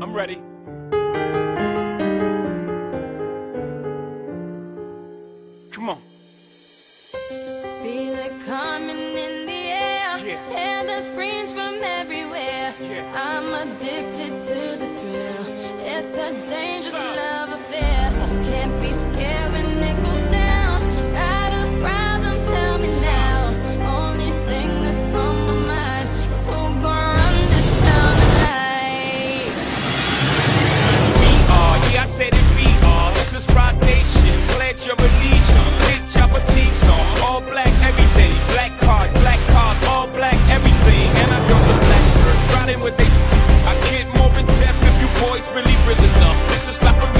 I'm ready. Come on. Feel it coming in the air. Yeah. Hear the screams from everywhere. Yeah. I'm addicted to the thrill. It's a dangerous Stop. love affair. Can't be scared. boys really brilliant though. This is not for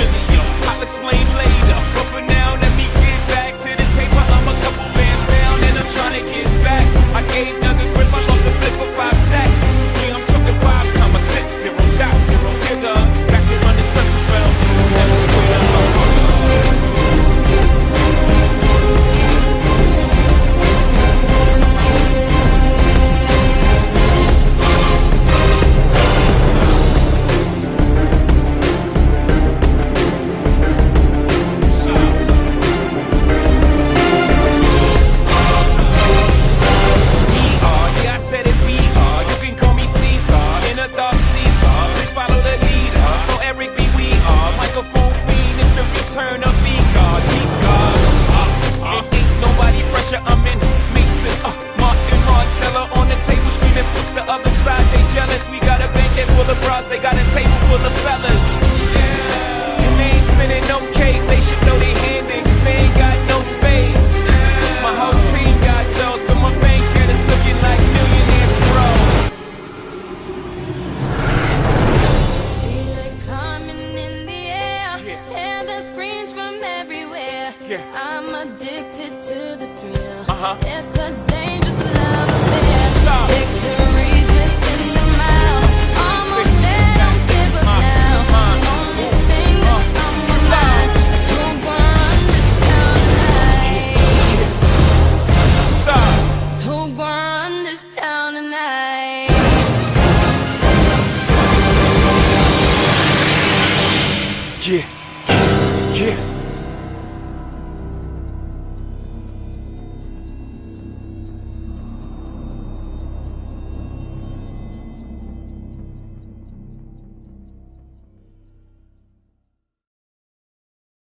Yeah. I'm addicted to the thrill. Uh-huh. It's a dangerous love affair. Stop. Victories within the. Almost there, don't give up uh, now. Uh, Only thing that's uh, uh-huh. on my stop. mind is who this town tonight. Stop. Who this town tonight? Yeah. Yeah.